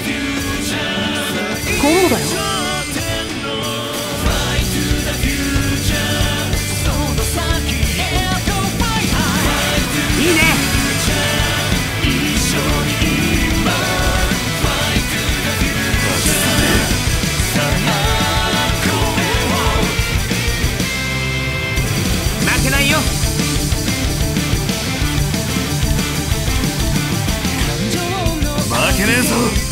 コンボだよいいね。負けないよ負けねえぞ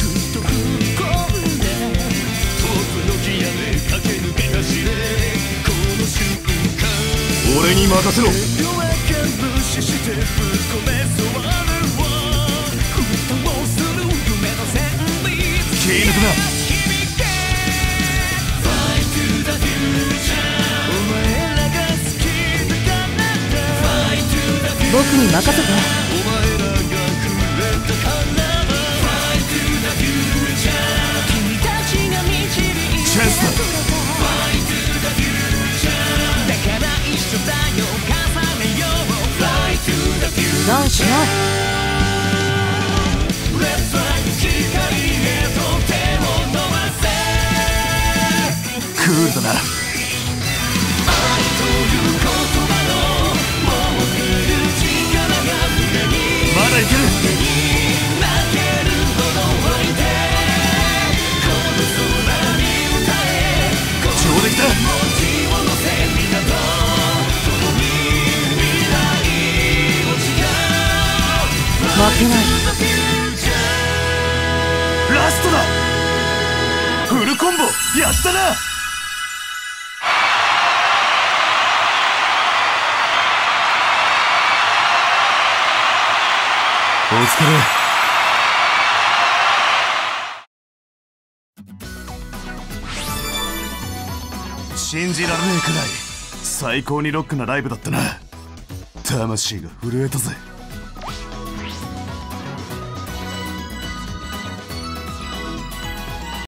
俺に任せろ。気抜くな。僕に任せてダウンしないクールだな負けない。ラストだ。フルコンボ。やったな。お疲れ。信じられねえくらい最高にロックなライブだったな。魂が震えたぜ